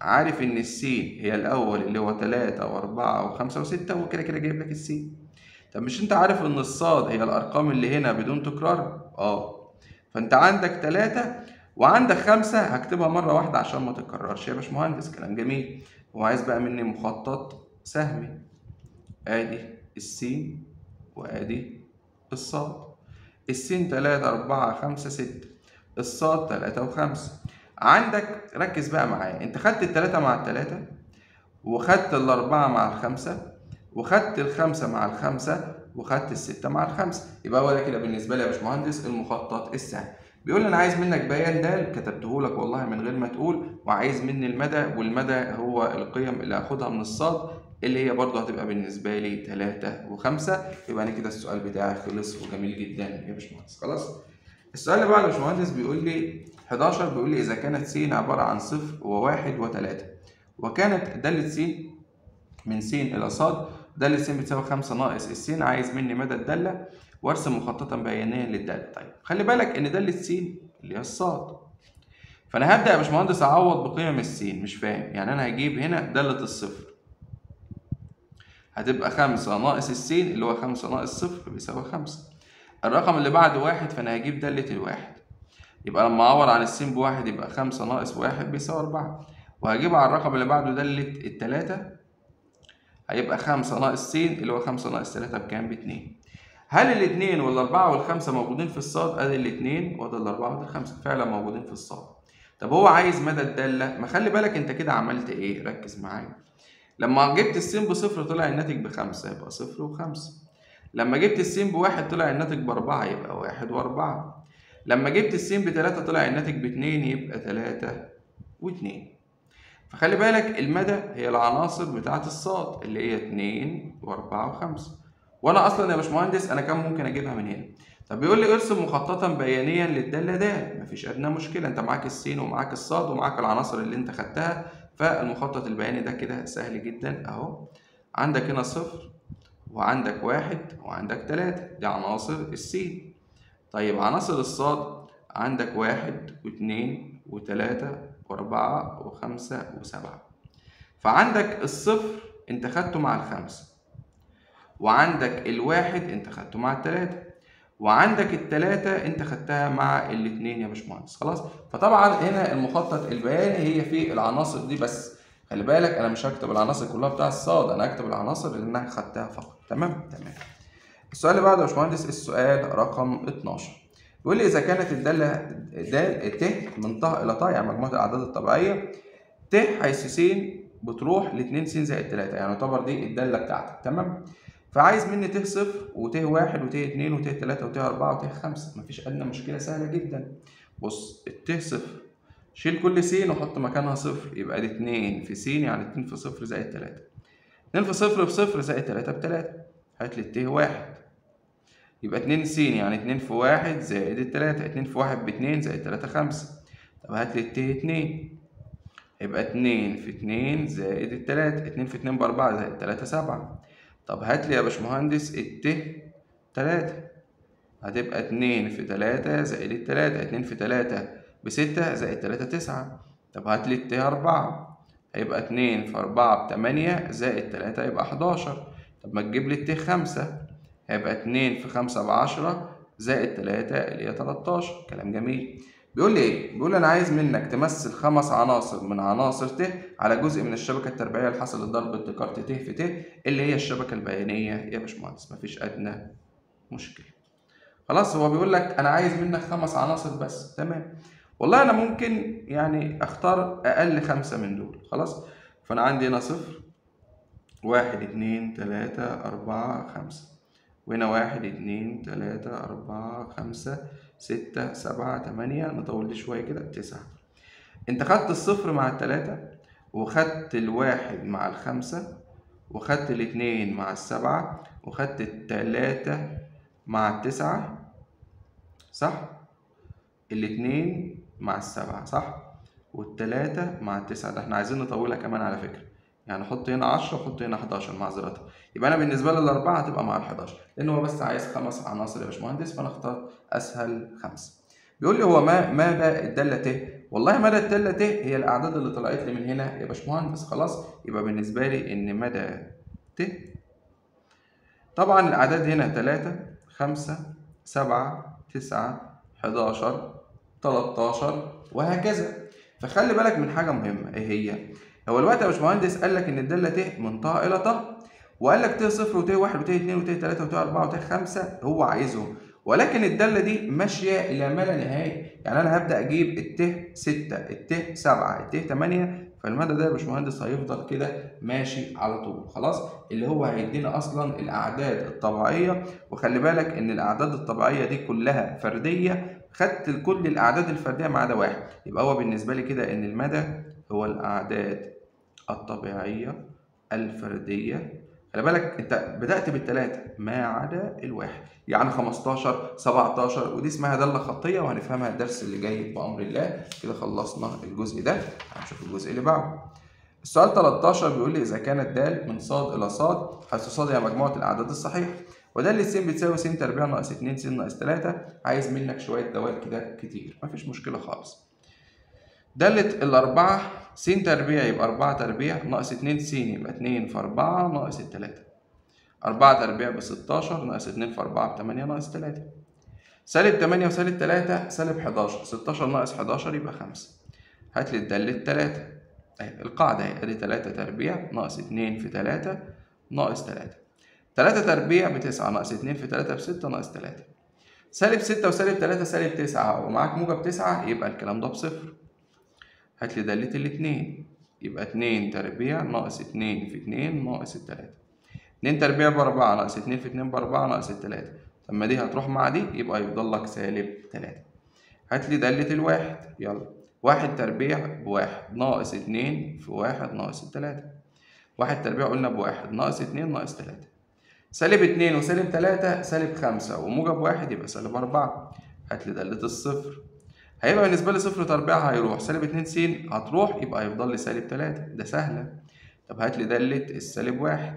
عارف إن السين هي الأول اللي هو تلاتة وأربعة وخمسة وستة هو كده جايب لك السين طب مش انت عارف إن الصاد هي الأرقام اللي هنا بدون تكرار؟ آه. فأنت عندك تلاتة وعندك خمسة هكتبها مرة واحدة عشان ما تتكررش. يا باشمهندس كلام جميل. هو عايز بقى مني مخطط سهمي. آدي السين وآدي الصاد. السين تلاتة أربعة خمسة ستة الصاد تلاتة وخمسة. عندك ركز بقى معايا انت خدت التلاتة مع التلاتة وخدت الأربعة مع الخمسة وخدت الخمسة مع الخمسة وخدت الستة مع الخمسة. يبقى هو ده كده بالنسبة لي يا باشمهندس المخطط السهل. بيقول لي أنا عايز منك بيان د كتبته لك والله من غير ما تقول وعايز مني المدى والمدى هو القيم اللي هاخدها من الصاد اللي هي برضه هتبقى بالنسبة لي تلاتة وخمسة. يبقى أنا كده السؤال بتاعي خلص وجميل جدا يا باشمهندس. خلاص؟ السؤال اللي بعده يا باشمهندس بيقول لي 11 بيقول لي إذا كانت س عبارة عن صفر وواحد وتلاتة وكانت دالة س من س إلى ص دالة س بتساوي خمسة ناقص الس عايز مني مدى الدالة؟ وارسم مخططا بيانيا للدالة. طيب خلي بالك إن دالة س اللي هي الصاد. فأنا هبدأ يا باشمهندس أعوض بقيم السين مش فاهم. يعني أنا هجيب هنا دالة الصفر. هتبقى خمسة ناقص السين اللي هو خمسة ناقص صفر بيساوي خمسة الرقم اللي بعد واحد فأنا هجيب دالة الواحد يبقى لما أعوض عن السين بواحد يبقى خمسة ناقص واحد بيساوي أربعة وهجيب على الرقم اللي بعده دالة التلاتة هيبقى خمسة ناقص س اللي هو خمسة ناقص تلاتة بكام؟ باتنين. هل الاتنين والأربعة والخمسة موجودين في الصاد؟ أدي الاتنين وأدي الأربعة وأدي الخمسة فعلا موجودين في الصاد. طب هو عايز مدى الدالة؟ ما خلي بالك أنت كده عملت إيه؟ ركز معايا. لما جبت السين بصفر طلع الناتج بخمسة يبقى صفر وخمسة. لما جبت السين بواحد طلع الناتج بأربعة يبقى واحد وأربعة. لما جبت السين بتلاتة طلع الناتج باتنين يبقى تلاتة واتنين. فخلي بالك المدى هي العناصر بتاعة الصاد اللي هي اتنين وأربعة وخمسة وأنا أصلا يا باشمهندس أنا كان ممكن أجيبها من هنا طب بيقول لي ارسم مخططا بيانيا للدالة د مفيش أدنى مشكلة أنت معاك السين ومعاك الصاد ومعاك العناصر اللي أنت خدتها فالمخطط البياني ده كده سهل جدا أهو. عندك هنا صفر وعندك واحد وعندك تلاتة. دي عناصر السين طيب عناصر الصاد عندك واحد واتنين وتلاتة وأربعة وخمسة وسبعة. فعندك الصفر أنت خدته مع الخمسة وعندك الواحد أنت خدته مع التلاتة. وعندك التلاتة أنت خدتها مع الاتنين يا باشمهندس. خلاص؟ فطبعا هنا المخطط البياني هي في العناصر دي بس. خلي بالك أنا مش هكتب العناصر كلها بتاع الصاد أنا هكتب العناصر اللي أنا خدتها فقط. تمام؟ تمام. السؤال اللي بعده يا باشمهندس السؤال رقم 12 بيقول لي إذا كانت الدالة د ت من ط إلى ط يعني مجموعة الأعداد الطبيعية ت حيث س بتروح لاتنين س زائد تلاتة يعني يعتبر دي الدالة بتاعتك. تمام؟ فعايز مني ت صفر وت واحد وت اتنين وت تلاتة وت أربعة وت خمسة. مفيش أدنى مشكلة سهلة جدا. بص الت صفر. شيل كل س وحط مكانها صفر. يبقى دي اتنين في س يعني اتنين في صفر زائد تلاتة. 2 في صفر بصفر زائد 3 بتلاتة. هات لي الت واحد. يبقى 2 س يعني 2 في واحد زائد التلاتة 2 في واحد باتنين زائد تلاتة خمسة. طب هات لي الت اتنين. يبقى 2 في 2 زائد التلاتة 2 في 2 بأربعة زائد تلاتة سبعة. طب هات لي يا باشمهندس الت تلاتة. هتبقى 2 في 3 زائد التلاتة 2 في 3 بستة زائد تلاتة تسعة. طب هات لي الت أربعة. هيبقى 2 في 4 بتمانية زائد 3 يبقى 11 طب ما تجيب لي الت خمسة. هيبقى 2 في 5 بعشرة زائد 3 اللي هي 13 كلام جميل. بيقول لي إيه؟ بيقول أنا عايز منك تمثل خمس عناصر من عناصر ت على جزء من الشبكة التربيعية اللي حصل ضرب ابتكار ت في ت اللي هي الشبكة البيانية يا باشمهندس مفيش أدنى مشكلة. خلاص هو بيقول لك أنا عايز منك خمس عناصر بس تمام. والله أنا ممكن يعني أختار أقل خمسة من دول خلاص فأنا عندي هنا صفر واحد اتنين تلاتة أربعة خمسة وهنا واحد اتنين تلاتة أربعة خمسة ستة سبعة تمانية نطول شوية كده تسعة انت خدت الصفر مع التلاتة وخدت الواحد مع الخمسة وخدت الاتنين مع السبعة وخدت التلاتة مع التسعة صح؟ الاتنين مع السبعة صح؟ والتلاتة مع التسعة ده إحنا عايزين نطولها كمان على فكرة يعني حط هنا 10 وحط هنا 11 معذرة يبقى أنا بالنسبة لي الاربعه هتبقى مع ال 11 لأن هو بس عايز خمس عناصر يا باشمهندس فأنا اختار أسهل خمسه بيقول لي هو ما مدى الدالة ت؟ والله مدى الدالة ت هي الأعداد اللي طلعت لي من هنا يا باشمهندس. خلاص يبقى بالنسبة لي إن مدى ت. طبعا الأعداد هنا 3 5 7 9 11 13 وهكذا. فخلي بالك من حاجة مهمة. إيه هي؟ هو الوقت يا باشمهندس قال لك إن الدالة ت من طه إلى طه وقال لك ت صفر وت واحد وت اتنين وت تلاتة وت أربعة وت خمسة هو عايزهم ولكن الدالة دي ماشية إلى ما لا نهايه يعني أنا هبدأ أجيب الت 6 الت 7 الت 8 فالمدى ده يا باشمهندس هيفضل كده ماشي على طول. خلاص؟ اللي هو هيدينا أصلا الأعداد الطبيعية. وخلي بالك إن الأعداد الطبيعية دي كلها فردية. خدت كل الأعداد الفردية ما عدا واحد. يبقى هو بالنسبة لي كده إن المدى هو الأعداد. الطبيعية الفردية. خلي بالك انت بدأت بالثلاثه ما عدا الواحد. يعني 15 17 ودي اسمها داله خطية وهنفهمها الدرس اللي جاي بأمر الله. كده خلصنا الجزء ده. هنشوف الجزء اللي بعده. السؤال 13 بيقول لي إذا كانت د من ص إلى ص حيث ص هي مجموعة الأعداد الصحيحه ودالة س بتساوي س تربيع ناقص 2 س ناقص 3 عايز منك شوية دوال كده كتير. مفيش مشكلة خالص. دالة الأربعة س تربيع يبقى أربعة تربيع ناقص اتنين س يبقى اتنين في أربعة ناقص التلاتة. أربعة تربيع بستاشر ناقص اتنين في أربعة بتمانية ناقص تلاتة. سالب تمانية وسالب تلاتة سالب حداشر ستاشر ناقص حداشر يبقى خمسة. هاتلي الدالة تلاتة. أهي القاعدة أهي أدي تلاتة تربيع ناقص اتنين في تلاتة ناقص تلاتة. تلاتة تربيع بتسعة ناقص اتنين في تلاتة بستة ناقص تلاتة. سالب ستة وسالب تلاتة سالب تسعة ومعاك موجب تسعة يبقى الكلام ده بصفر. هات لي دالة الاتنين يبقى اتنين تربيع ناقص اتنين في اتنين ناقص التلاتة اتنين تربيع بأربعة ناقص اتنين في اتنين بأربعة ناقص التلاتة لما دي هتروح مع دي يبقى يفضل لك سالب تلاتة هات لي دالة الواحد. يلا. واحد تربيع بواحد ناقص اتنين في واحد ناقص التلاتة واحد تربيع قلنا بواحد ناقص اتنين ناقص تلاتة سالب اتنين وسالب تلاتة سالب خمسة. وموجب واحد يبقى سالب أربعة. هات لي دالة الصفر. هيبقى بالنسبة لي صفر تربيع هيروح. سالب اتنين س هتروح يبقى هيفضل لي سالب تلاتة. ده سهلة. طب هات لي دالة السالب واحد.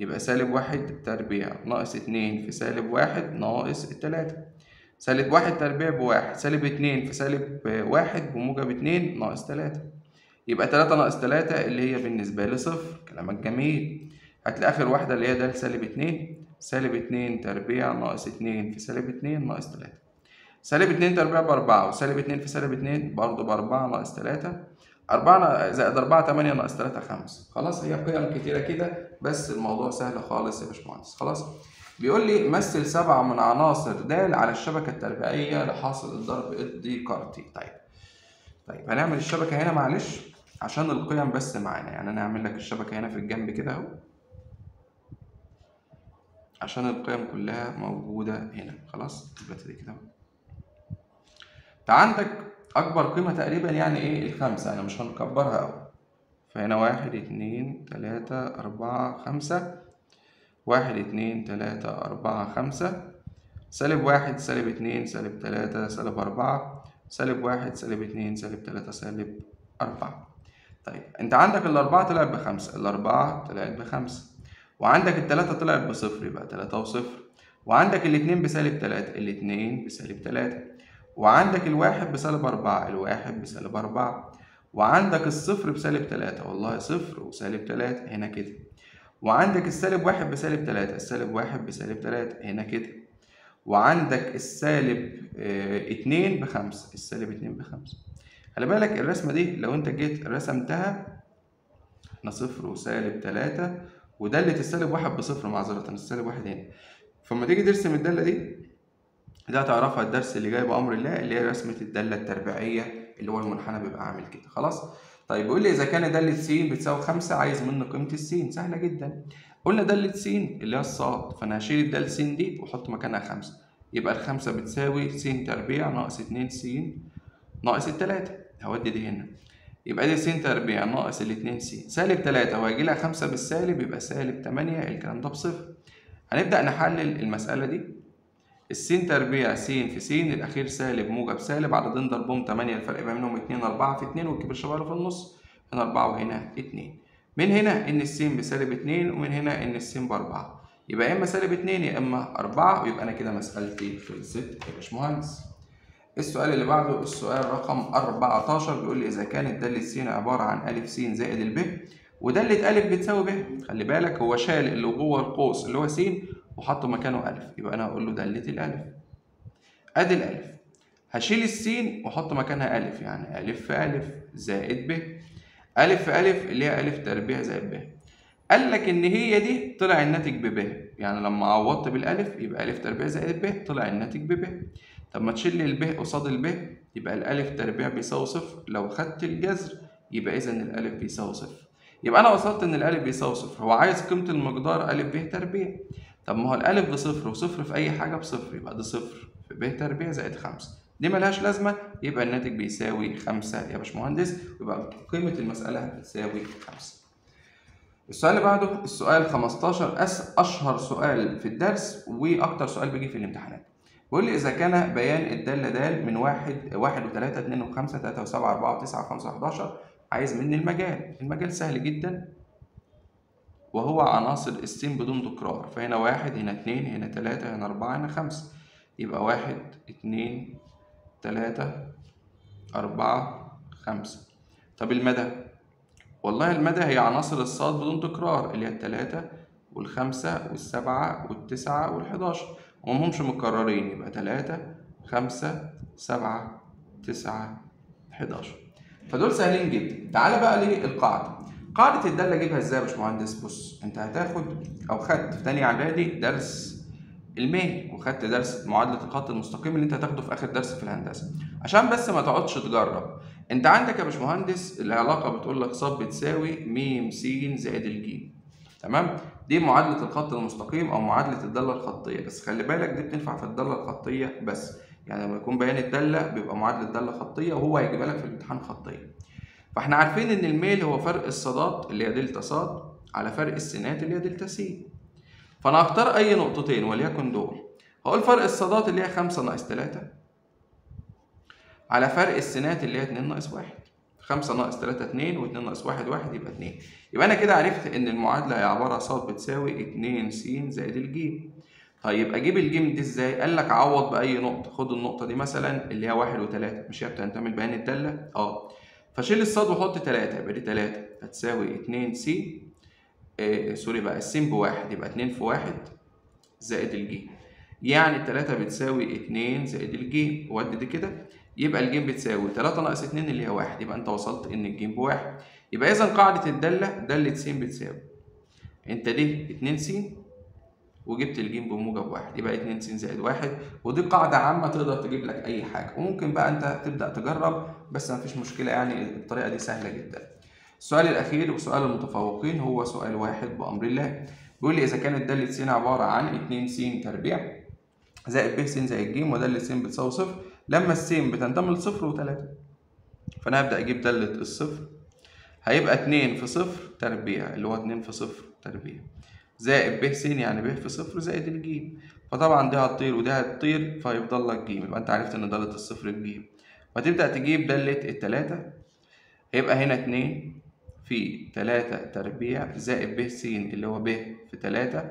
يبقى سالب واحد تربيع ناقص اتنين في سالب واحد ناقص التلاتة. سالب واحد تربيع بواحد. سالب اتنين في سالب واحد بموجب اتنين ناقص تلاتة. يبقى تلاتة ناقص تلاتة اللي هي بالنسبة لي صفر. كلامك جميل. هتلاقي آخر واحدة اللي هي ده سالب اتنين. سالب اتنين تربيع ناقص اتنين في سالب اتنين ناقص تلاتة. سالب اتنين تربيع بأربعة وسالب اتنين في سالب اتنين برضه بأربعة ناقص تلاتة. أربعة زائد أربعة تمانية ناقص تلاتة خمسة. خلاص هي قيم كتيرة كده بس الموضوع سهل خالص يا باشمهندس. خلاص. بيقول لي مثل سبعة من عناصر د على الشبكة التربيعية لحاصل الضرب الديكارتي. طيب. طيب هنعمل الشبكة هنا معلش عشان القيم بس معانا. يعني أنا هعمل لك الشبكة هنا في الجنب كده أهو. عشان القيم كلها موجودة هنا. خلاص اثبت دي كده فعندك أكبر قيمة تقريبا يعني إيه؟ الخمسة أنا مش هنكبرها أوي. فهنا واحد اتنين تلاتة أربعة خمسة. واحد اتنين تلاتة أربعة خمسة. سالب واحد سالب اتنين سالب تلاتة سالب أربعة. سالب واحد سالب اتنين سالب تلاتة سالب أربعة. طيب أنت عندك الأربعة طلعت بخمسة. الأربعة طلعت بخمسة. وعندك التلاتة طلعت بصفر يبقى تلاتة وصفر. وعندك الاتنين بسالب تلاتة. الاتنين بسالب تلاتة. وعندك الواحد بسالب أربعة الواحد بسالب أربعة. وعندك الصفر بسالب تلاتة والله صفر وسالب تلاتة هنا كده. وعندك السالب واحد بسالب تلاتة السالب واحد بسالب تلاتة هنا كده. وعندك السالب آه اتنين بخمسة السالب اتنين بخمسة. خلي بالك الرسمة دي لو انت جيت رسمتها إحنا صفر وسالب تلاتة ودالة السالب واحد بصفر معذرة السالب واحد هنا. فلما تيجي ترسم الدالة دي ده هتعرفها الدرس اللي جاي بأمر الله اللي هي رسمة الدالة التربيعية اللي هو المنحنى بيبقى عامل كده. خلاص؟ طيب بيقول لي إذا كان دالة س بتساوي خمسة عايز منه قيمة الس سهلة جدا. قلنا دالة س اللي هي الصاد فأنا هشيل الدالة س دي وأحط مكانها خمسة. يبقى الخمسة بتساوي س تربيع ناقص اتنين س ناقص التلاتة. هودي دي هنا. يبقى دي س تربيع ناقص الاتنين س سالب تلاتة. وهيجي لها خمسة بالسالب يبقى سالب تمانية. الكلام ده بصفر. هنبدأ نحلل المسألة دي. السين تربيع س في س الأخير سالب موجب سالب عددين ضربهم تمانية الفرق بينهم اتنين أربعة في اتنين والكبير شغال في النص هنا أربعة وهنا اتنين. من هنا إن السين بسالب اتنين ومن هنا إن السين بأربعة. يبقى يا إما سالب اتنين يا إما أربعة ويبقى أنا كده مسألتي خلصت يا باشمهندس. السؤال اللي بعده السؤال رقم 14 بيقول لي إذا كانت دالة س عبارة عن أ س زائد الب ودالة أ بتساوي ب. خلي بالك هو شال اللي جوه القوس اللي هو س وحط مكانه ألف يبقى أنا هقول له دالة الألف. أدي الألف. هشيل السين وأحط مكانها ألف يعني ألف في ألف زائد ب. ألف في ألف اللي هي ألف تربيع زائد ب. قال لك إن هي دي طلع الناتج بب. يعني لما عوضت بالألف يبقى ألف تربيع زائد ب طلع الناتج بب. طب ما تشيل لي الب قصاد الب يبقى الألف تربيع بيساوي صفر. لو خدت الجذر يبقى إذا الألف بيساوي صفر. يبقى أنا وصلت إن الألف بيساوي صفر. هو عايز قيمة المقدار ألف ب تربيع. طب ما هو الألف بصفر وصفر في أي حاجة بصفر يبقى ده صفر. في ب تربيع زائد خمسة. دي ملهاش لازمة يبقى الناتج بيساوي خمسة. يا باشمهندس يبقى قيمة المسألة بتساوي خمسة. السؤال اللي بعده السؤال 15 أس أشهر سؤال في الدرس وأكتر سؤال بيجي في الامتحانات. بيقول لي إذا كان بيان الدالة د من واحد واحد وتلاتة اتنين وخمسة تلاتة وسبعة أربعة وتسعة خمسة وحداشر عايز مني المجال. المجال سهل جدا. وهو عناصر السين بدون تكرار فهنا واحد هنا اتنين هنا تلاتة هنا أربعة هنا خمسة. يبقى واحد اتنين تلاتة أربعة خمسة. طب المدى؟ والله المدى هي عناصر الصاد بدون تكرار اللي هي التلاتة والخمسة والسبعة والتسعة والحداشر. ومهمش مكررين يبقى تلاتة خمسة سبعة تسعة حداشر. فدول سهلين جدا. تعالى بقى للقاعدة. قاعدة الدالة أجيبها إزاي يا باشمهندس؟ بص أنت هتاخد أو خدت في تانية إعدادي درس الميل وخدت درس معادلة الخط المستقيم اللي أنت هتاخده في آخر درس في الهندسة. عشان بس ما تقعدش تجرب أنت عندك يا باشمهندس العلاقة بتقول لك ص بتساوي م س زائد الجيم تمام؟ دي معادلة الخط المستقيم أو معادلة الدالة الخطية. بس خلي بالك دي بتنفع في الدالة الخطية بس. يعني لما يكون بيان الدالة بيبقى معادلة دالة خطية وهو هيجيبها لك في الامتحان خطية. فاحنا عارفين إن الميل هو فرق الصادات اللي هي دلتا صاد على فرق السينات اللي هي دلتا س فأنا هختار أي نقطتين وليكن دول. هقول فرق الصادات اللي هي خمسة ناقص تلاتة على فرق السينات اللي هي اتنين ناقص واحد. خمسة ناقص تلاتة اتنين واتنين ناقص واحد واحد يبقى اتنين. يبقى أنا كده عرفت إن المعادلة هي عبارة ص بتساوي اتنين س زائد الجيم. طيب أجيب الجيم دي إزاي؟ قال لك عوض بأي نقطة. خد النقطة دي مثلا اللي هي واحد وتلاتة. مش هي بتنتمي لبيان الدالة؟ أه. فشيل الصاد وحط تلاتة يبقى دي تلاتة. هتساوي اتنين س آه سوري بقى السين بواحد يبقى اتنين في واحد زائد الجيم يعني التلاتة بتساوي اتنين زائد الجيم ودي دي كده. يبقى الجيم بتساوي تلاتة ناقص اتنين اللي هي واحد. يبقى أنت وصلت إن الجيم بواحد يبقى اذا قاعدة الدالة دالة س بتساوي. أنت دي اتنين س وجبت الجيم بموجب واحد. يبقى اتنين س زائد واحد. ودي قاعدة عامة تقدر تجيب لك أي حاجة. وممكن بقى أنت تبدأ تجرب بس مفيش مشكلة يعني الطريقة دي سهلة جدا. السؤال الأخير وسؤال المتفوقين هو سؤال واحد بأمر الله. بيقول لي إذا كانت دالة س عبارة عن اتنين س تربيع زائد ب س زائد ج ودالة س بتساوي صفر لما الس بتنتمي لصفر وتلاتة؟ فأنا هبدأ أجيب دالة الصفر. هيبقى 2 في صفر تربيع اللي هو 2 في صفر تربيع. زائد ب س يعني ب في صفر زائد الجيم فطبعا دي هتطير ودي هتطير فيفضل لك جيم يبقى أنت عرفت إن دالة الصفر بجيم فتبدأ تجيب دالة التلاتة. هيبقى هنا اتنين في تلاتة تربيع زائد ب س اللي هو ب في تلاتة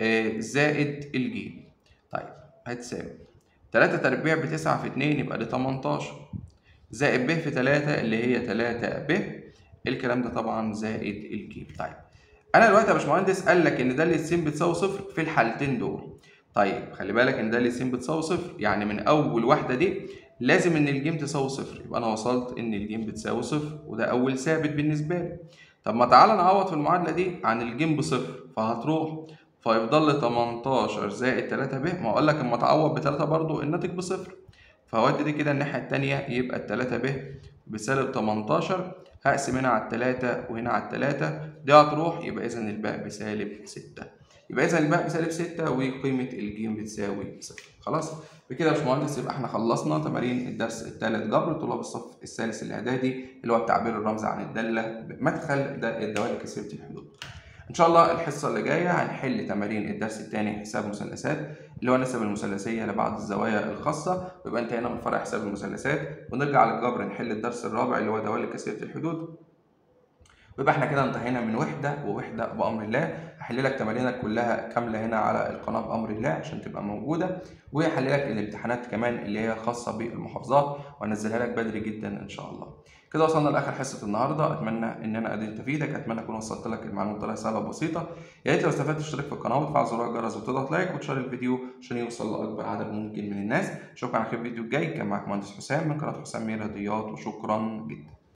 آه، زائد الجيم طيب هتساوي. تلاتة تربيع بتسعة في اتنين يبقى دي تمنتاشر. زائد ب في تلاتة اللي هي تلاتة ب الكلام ده طبعا زائد الجيم طيب أنا دلوقتي يا باشمهندس قال لك إن دالة س بتساوي صفر في الحالتين دول. طيب خلي بالك إن دالة س بتساوي صفر يعني من أول واحدة دي لازم إن الجيم تساوي صفر. يبقى أنا وصلت إن الجيم بتساوي صفر وده أول ثابت بالنسبة لي. طب ما تعالى نعوض في المعادلة دي عن الجيم بصفر فهتروح فيفضل لي 18 زائد 3 ب ما أقول لك أما تعوض ب 3 برضو الناتج بصفر. فهودي دي كده الناحية التانية يبقى ال 3 ب بسالب 18 هقسم هنا على التلاتة وهنا على التلاتة دي هتروح يبقى إذا الباء بسالب ستة. يبقى إذا الباء بسالب ستة وقيمة الجيم بتساوي صفر. خلاص؟ بكده يا باشمهندس يبقى إحنا خلصنا تمارين الدرس الثالث جبر طلاب الصف الثالث الإعدادي اللي هو التعبير الرمزي عن الدالة بمدخل الدوال كثيرة الحدود. إن شاء الله الحصة اللي جاية هنحل تمارين الدرس الثاني حساب مثلثات اللي هو النسب المثلثية لبعض الزوايا الخاصة. ويبقى انتهينا من فرع حساب المثلثات ونرجع للجبر نحل الدرس الرابع اللي هو دوال كثيرة الحدود. ويبقى إحنا كده انتهينا من وحدة ووحدة بأمر الله. هحل لك تمارينك كلها كاملة هنا على القناة بأمر الله عشان تبقى موجودة. وهحل لك الامتحانات كمان اللي هي خاصة بالمحافظات وانزلها لك بدري جدا إن شاء الله. كده وصلنا لآخر حصة النهارده. أتمنى إن أنا قدرت أفيدك. أتمنى أكون وصلت لك المعلومة بطريقة سهلة وبسيطة. يا ريت لو استفدت تشترك في القناة وتفعل زرار الجرس وتضغط لايك وتشير الفيديو عشان يوصل لأكبر عدد ممكن من الناس. اشوفك على خير الفيديو الجاي. كان معاك مهندس حسام من قناة حسام رياضيات وشكرا جدا.